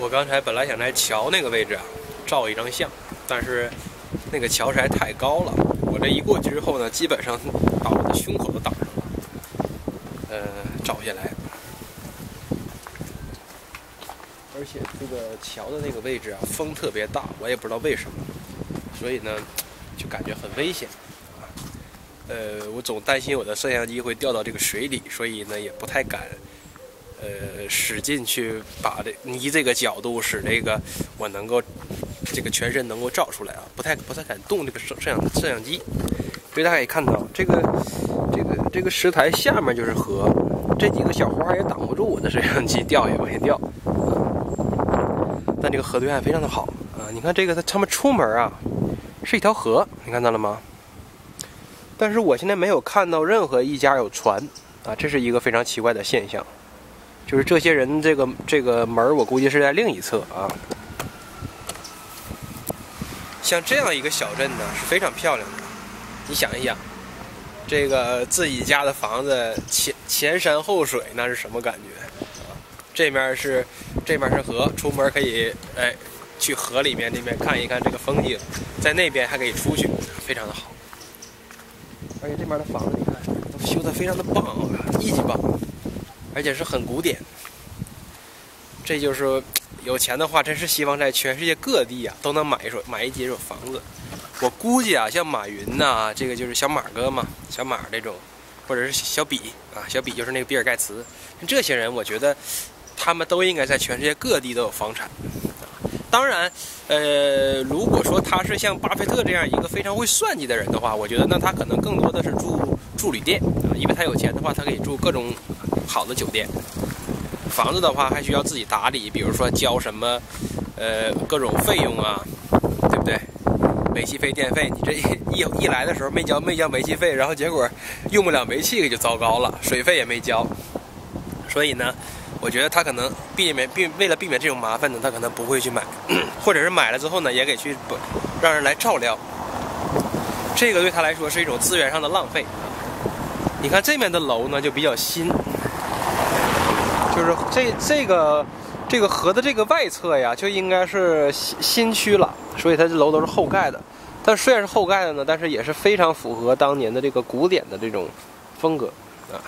我刚才本来想在桥那个位置啊照一张相，但是那个桥实在太高了，我这一过去之后呢，基本上把我的胸口都挡上了，呃，照不下来。而且这个桥的那个位置啊，风特别大，我也不知道为什么，所以呢，就感觉很危险。呃，我总担心我的摄像机会掉到这个水里，所以呢，也不太敢。呃，使劲去把这你这个角度，使这个我能够这个全身能够照出来啊，不太不太敢动这个摄摄像摄像机。所以大家可以看到，这个这个这个石台下面就是河，这几个小花也挡不住我的摄像机掉也往下掉。但这个河对岸非常的好啊，你看这个它他们出门啊，是一条河，你看到了吗？但是我现在没有看到任何一家有船啊，这是一个非常奇怪的现象。就是这些人，这个这个门我估计是在另一侧啊。像这样一个小镇呢，是非常漂亮的。你想一想，这个自己家的房子前前山后水，那是什么感觉？这面是这面是河，出门可以哎去河里面那边看一看这个风景，在那边还可以出去，非常的好。而且这边的房子你看，都修的非常的棒啊，一级棒。而且是很古典，这就是有钱的话，真是希望在全世界各地啊都能买一所买一几所房子。我估计啊，像马云呐，这个就是小马哥嘛，小马这种，或者是小比啊，小比就是那个比尔盖茨，像这些人，我觉得他们都应该在全世界各地都有房产。当然，呃，如果说他是像巴菲特这样一个非常会算计的人的话，我觉得那他可能更多的是住住旅店啊，因为他有钱的话，他可以住各种。好的酒店，房子的话还需要自己打理，比如说交什么，呃，各种费用啊，对不对？煤气费、电费，你这一一来的时候没交没交煤气费，然后结果用不了煤气，就糟糕了，水费也没交。所以呢，我觉得他可能避免避为了避免这种麻烦呢，他可能不会去买，或者是买了之后呢，也给去不让人来照料。这个对他来说是一种资源上的浪费。你看这面的楼呢，就比较新。就是这这个这个河的这个外侧呀，就应该是新新区了，所以它这楼都是后盖的。但虽然是后盖的呢，但是也是非常符合当年的这个古典的这种风格啊。